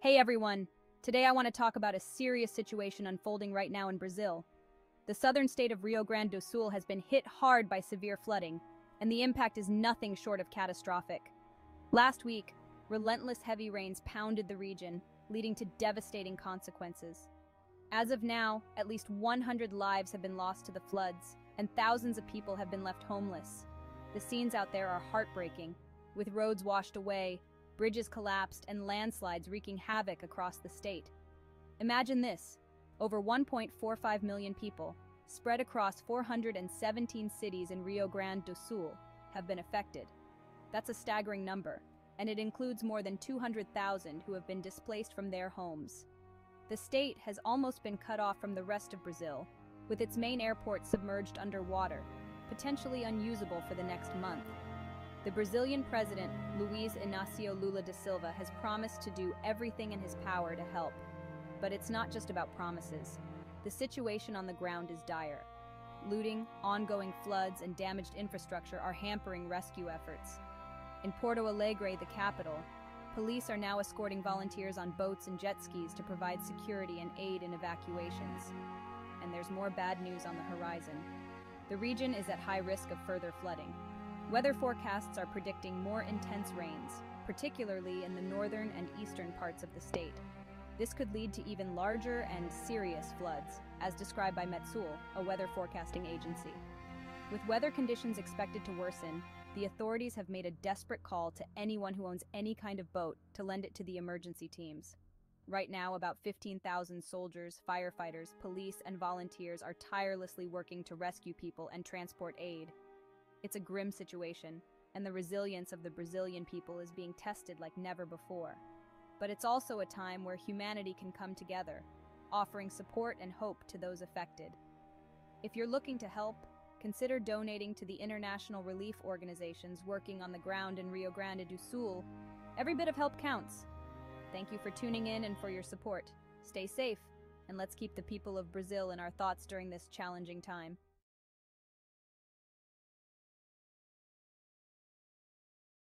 Hey everyone! Today I want to talk about a serious situation unfolding right now in Brazil. The southern state of Rio Grande do Sul has been hit hard by severe flooding, and the impact is nothing short of catastrophic. Last week, relentless heavy rains pounded the region, leading to devastating consequences. As of now, at least 100 lives have been lost to the floods, and thousands of people have been left homeless. The scenes out there are heartbreaking, with roads washed away, bridges collapsed, and landslides wreaking havoc across the state. Imagine this over 1.45 million people, spread across 417 cities in Rio Grande do Sul, have been affected. That's a staggering number, and it includes more than 200,000 who have been displaced from their homes. The state has almost been cut off from the rest of Brazil, with its main airport submerged underwater, potentially unusable for the next month. The Brazilian president, Luiz Inácio Lula da Silva, has promised to do everything in his power to help. But it's not just about promises. The situation on the ground is dire. Looting, ongoing floods, and damaged infrastructure are hampering rescue efforts. In Porto Alegre, the capital, police are now escorting volunteers on boats and jet skis to provide security and aid in evacuations. And there's more bad news on the horizon. The region is at high risk of further flooding. Weather forecasts are predicting more intense rains, particularly in the northern and eastern parts of the state. This could lead to even larger and serious floods, as described by Metsul, a weather forecasting agency. With weather conditions expected to worsen, the authorities have made a desperate call to anyone who owns any kind of boat to lend it to the emergency teams. Right now, about 15,000 soldiers, firefighters, police, and volunteers are tirelessly working to rescue people and transport aid. It's a grim situation, and the resilience of the Brazilian people is being tested like never before. But it's also a time where humanity can come together, offering support and hope to those affected. If you're looking to help, consider donating to the international relief organizations working on the ground in Rio Grande do Sul. Every bit of help counts. Thank you for tuning in and for your support. Stay safe, and let's keep the people of Brazil in our thoughts during this challenging time.